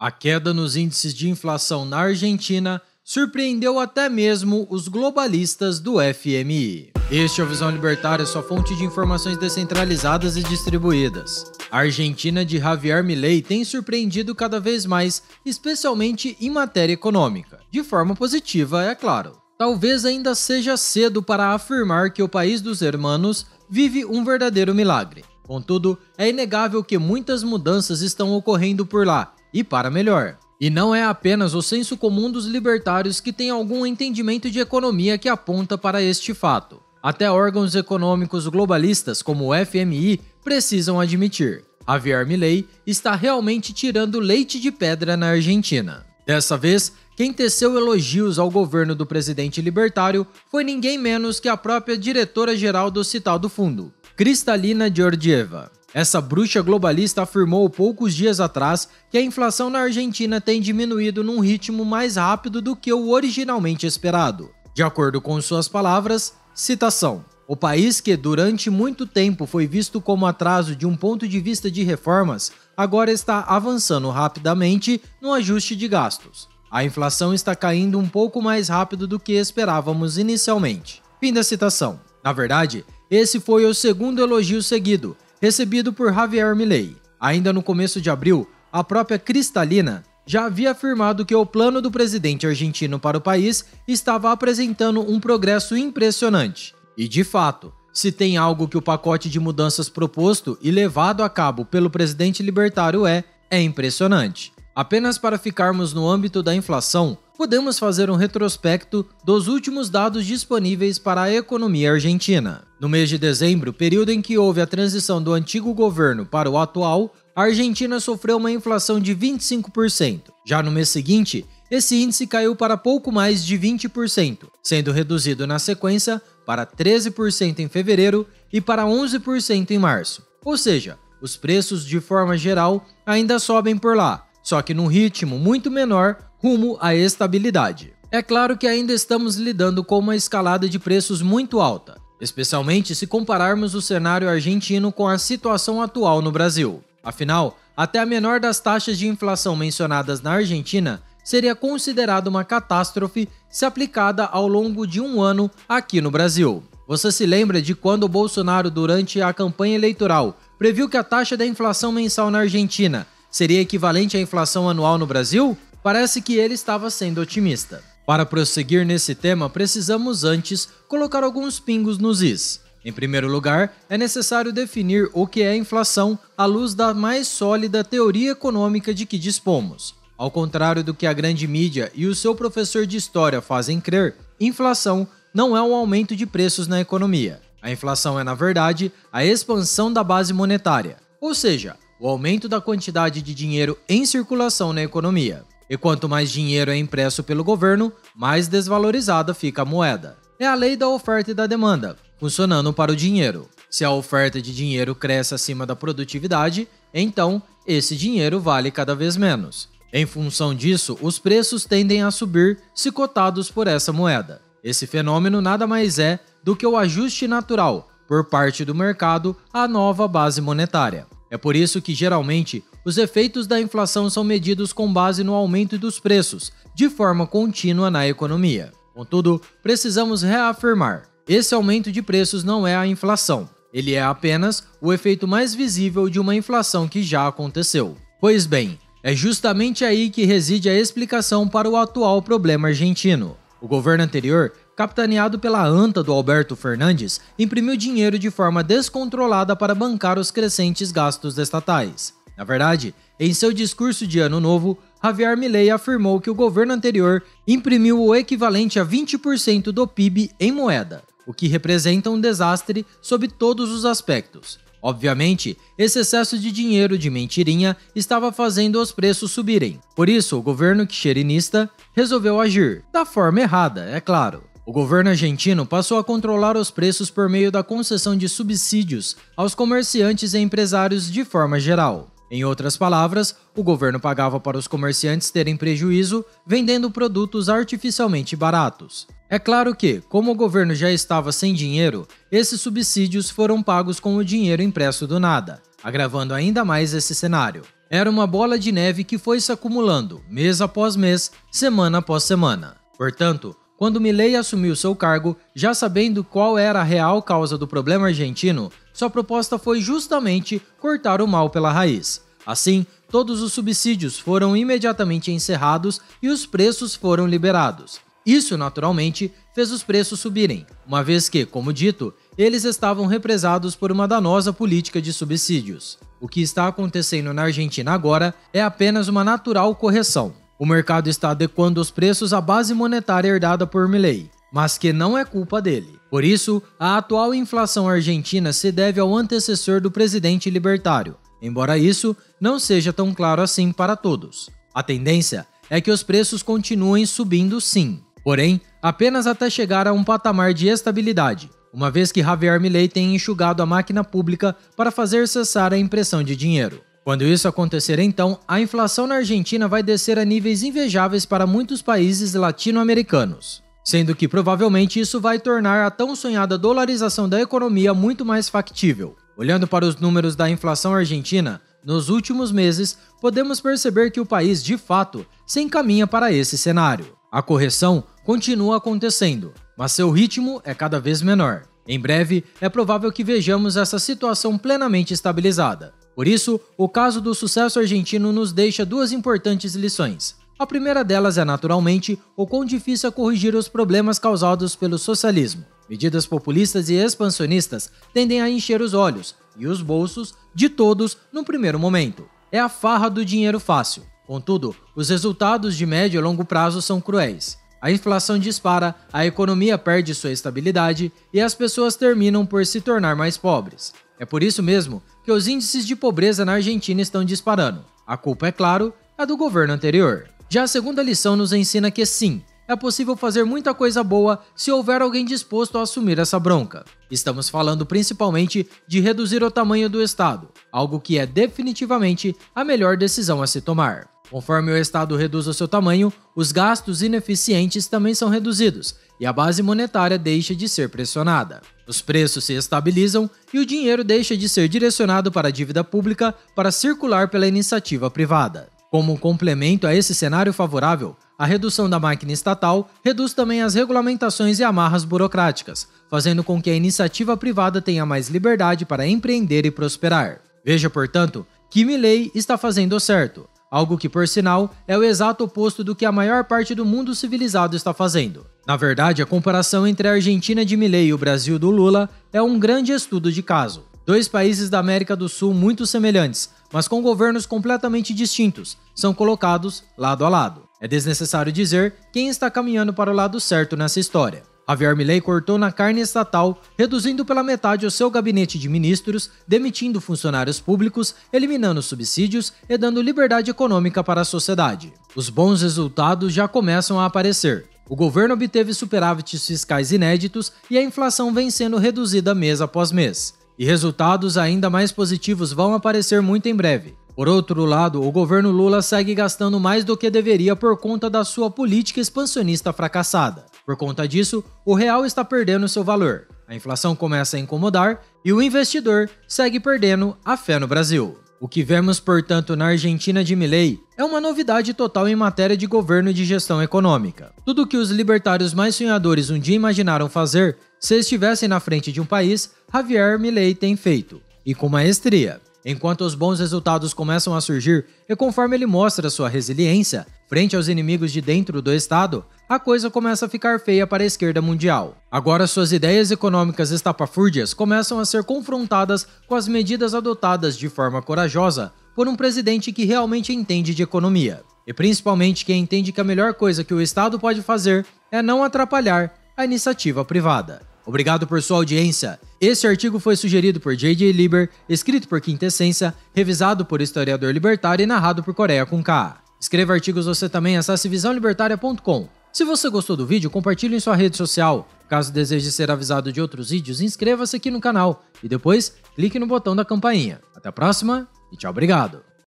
A queda nos índices de inflação na Argentina surpreendeu até mesmo os globalistas do FMI. Este é o Visão Libertária, sua fonte de informações descentralizadas e distribuídas. A Argentina de Javier Milei tem surpreendido cada vez mais, especialmente em matéria econômica. De forma positiva, é claro. Talvez ainda seja cedo para afirmar que o país dos hermanos vive um verdadeiro milagre. Contudo, é inegável que muitas mudanças estão ocorrendo por lá, e para melhor. E não é apenas o senso comum dos libertários que tem algum entendimento de economia que aponta para este fato. Até órgãos econômicos globalistas como o FMI precisam admitir. Javier Milei está realmente tirando leite de pedra na Argentina. Dessa vez, quem teceu elogios ao governo do presidente libertário foi ninguém menos que a própria diretora-geral do citado fundo, Kristalina Georgieva. Essa bruxa globalista afirmou poucos dias atrás que a inflação na Argentina tem diminuído num ritmo mais rápido do que o originalmente esperado. De acordo com suas palavras, citação: O país que durante muito tempo foi visto como atraso de um ponto de vista de reformas, agora está avançando rapidamente no ajuste de gastos. A inflação está caindo um pouco mais rápido do que esperávamos inicialmente. Fim da citação. Na verdade, esse foi o segundo elogio seguido, recebido por Javier Milei. Ainda no começo de abril, a própria Cristalina já havia afirmado que o plano do presidente argentino para o país estava apresentando um progresso impressionante. E de fato, se tem algo que o pacote de mudanças proposto e levado a cabo pelo presidente libertário é, é impressionante. Apenas para ficarmos no âmbito da inflação, podemos fazer um retrospecto dos últimos dados disponíveis para a economia argentina. No mês de dezembro, período em que houve a transição do antigo governo para o atual, a Argentina sofreu uma inflação de 25%. Já no mês seguinte, esse índice caiu para pouco mais de 20%, sendo reduzido na sequência para 13% em fevereiro e para 11% em março. Ou seja, os preços de forma geral ainda sobem por lá, só que num ritmo muito menor rumo à estabilidade. É claro que ainda estamos lidando com uma escalada de preços muito alta, especialmente se compararmos o cenário argentino com a situação atual no Brasil. Afinal, até a menor das taxas de inflação mencionadas na Argentina seria considerada uma catástrofe se aplicada ao longo de um ano aqui no Brasil. Você se lembra de quando Bolsonaro, durante a campanha eleitoral, previu que a taxa da inflação mensal na Argentina seria equivalente à inflação anual no Brasil? Parece que ele estava sendo otimista. Para prosseguir nesse tema, precisamos antes colocar alguns pingos nos is. Em primeiro lugar, é necessário definir o que é inflação à luz da mais sólida teoria econômica de que dispomos. Ao contrário do que a grande mídia e o seu professor de história fazem crer, inflação não é um aumento de preços na economia. A inflação é, na verdade, a expansão da base monetária, ou seja, o aumento da quantidade de dinheiro em circulação na economia. E quanto mais dinheiro é impresso pelo governo, mais desvalorizada fica a moeda. É a lei da oferta e da demanda, funcionando para o dinheiro. Se a oferta de dinheiro cresce acima da produtividade, então esse dinheiro vale cada vez menos. Em função disso, os preços tendem a subir se cotados por essa moeda. Esse fenômeno nada mais é do que o ajuste natural por parte do mercado à nova base monetária. É por isso que, geralmente, os efeitos da inflação são medidos com base no aumento dos preços, de forma contínua na economia. Contudo, precisamos reafirmar: esse aumento de preços não é a inflação, ele é apenas o efeito mais visível de uma inflação que já aconteceu. Pois bem, é justamente aí que reside a explicação para o atual problema argentino. O governo anterior capitaneado pela anta do Alberto Fernandes, imprimiu dinheiro de forma descontrolada para bancar os crescentes gastos estatais. Na verdade, em seu discurso de Ano Novo, Javier Milei afirmou que o governo anterior imprimiu o equivalente a 20% do PIB em moeda, o que representa um desastre sob todos os aspectos. Obviamente, esse excesso de dinheiro de mentirinha estava fazendo os preços subirem. Por isso, o governo quicherinista resolveu agir, da forma errada, é claro. O governo argentino passou a controlar os preços por meio da concessão de subsídios aos comerciantes e empresários de forma geral. Em outras palavras, o governo pagava para os comerciantes terem prejuízo vendendo produtos artificialmente baratos. É claro que, como o governo já estava sem dinheiro, esses subsídios foram pagos com o dinheiro impresso do nada, agravando ainda mais esse cenário. era uma bola de neve que foi se acumulando mês após mês, semana após semana. Portanto, quando Milei assumiu seu cargo, já sabendo qual era a real causa do problema argentino, sua proposta foi justamente cortar o mal pela raiz. Assim, todos os subsídios foram imediatamente encerrados e os preços foram liberados. Isso, naturalmente, fez os preços subirem, uma vez que, como dito, eles estavam represados por uma danosa política de subsídios. O que está acontecendo na Argentina agora é apenas uma natural correção. O mercado está adequando os preços à base monetária herdada por Milley, mas que não é culpa dele. Por isso, a atual inflação argentina se deve ao antecessor do presidente libertário, embora isso não seja tão claro assim para todos. A tendência é que os preços continuem subindo sim, porém apenas até chegar a um patamar de estabilidade, uma vez que Javier Milei tem enxugado a máquina pública para fazer cessar a impressão de dinheiro. Quando isso acontecer, então, a inflação na Argentina vai descer a níveis invejáveis para muitos países latino-americanos, sendo que provavelmente isso vai tornar a tão sonhada dolarização da economia muito mais factível. Olhando para os números da inflação argentina, nos últimos meses, podemos perceber que o país, de fato, se encaminha para esse cenário. A correção continua acontecendo, mas seu ritmo é cada vez menor. Em breve, é provável que vejamos essa situação plenamente estabilizada. Por isso, o caso do sucesso argentino nos deixa duas importantes lições. A primeira delas é, naturalmente, o quão difícil é corrigir os problemas causados pelo socialismo. Medidas populistas e expansionistas tendem a encher os olhos e os bolsos de todos no primeiro momento. É a farra do dinheiro fácil. Contudo, os resultados de médio e longo prazo são cruéis. A inflação dispara, a economia perde sua estabilidade e as pessoas terminam por se tornar mais pobres. É por isso mesmo que os índices de pobreza na Argentina estão disparando. A culpa, é claro, é do governo anterior. Já a segunda lição nos ensina que sim, é possível fazer muita coisa boa se houver alguém disposto a assumir essa bronca. Estamos falando principalmente de reduzir o tamanho do Estado, algo que é definitivamente a melhor decisão a se tomar. Conforme o Estado reduz o seu tamanho, os gastos ineficientes também são reduzidos e a base monetária deixa de ser pressionada. Os preços se estabilizam e o dinheiro deixa de ser direcionado para a dívida pública para circular pela iniciativa privada. Como complemento a esse cenário favorável, a redução da máquina estatal reduz também as regulamentações e amarras burocráticas, fazendo com que a iniciativa privada tenha mais liberdade para empreender e prosperar. Veja, portanto, que Milley está fazendo certo algo que, por sinal, é o exato oposto do que a maior parte do mundo civilizado está fazendo. Na verdade, a comparação entre a Argentina de Milei e o Brasil do Lula é um grande estudo de caso. Dois países da América do Sul muito semelhantes, mas com governos completamente distintos, são colocados lado a lado. É desnecessário dizer quem está caminhando para o lado certo nessa história. Javier Milei cortou na carne estatal, reduzindo pela metade o seu gabinete de ministros, demitindo funcionários públicos, eliminando subsídios e dando liberdade econômica para a sociedade. Os bons resultados já começam a aparecer. O governo obteve superávites fiscais inéditos e a inflação vem sendo reduzida mês após mês. E resultados ainda mais positivos vão aparecer muito em breve. Por outro lado, o governo Lula segue gastando mais do que deveria por conta da sua política expansionista fracassada. Por conta disso, o real está perdendo seu valor, a inflação começa a incomodar e o investidor segue perdendo a fé no Brasil. O que vemos, portanto, na Argentina de Milei é uma novidade total em matéria de governo e de gestão econômica. Tudo que os libertários mais sonhadores um dia imaginaram fazer se estivessem na frente de um país, Javier Milei tem feito, e com maestria. Enquanto os bons resultados começam a surgir e conforme ele mostra sua resiliência frente aos inimigos de dentro do Estado, a coisa começa a ficar feia para a esquerda mundial. Agora suas ideias econômicas estapafúrdias começam a ser confrontadas com as medidas adotadas de forma corajosa por um presidente que realmente entende de economia. E principalmente que entende que a melhor coisa que o Estado pode fazer é não atrapalhar a iniciativa privada. Obrigado por sua audiência. Este artigo foi sugerido por J.J. Lieber, escrito por Quintessência, revisado por historiador libertário e narrado por Coreia com K. Escreva artigos você também, acesse visãolibertaria.com. Se você gostou do vídeo, compartilhe em sua rede social. Caso deseje ser avisado de outros vídeos, inscreva-se aqui no canal e depois clique no botão da campainha. Até a próxima e tchau, obrigado!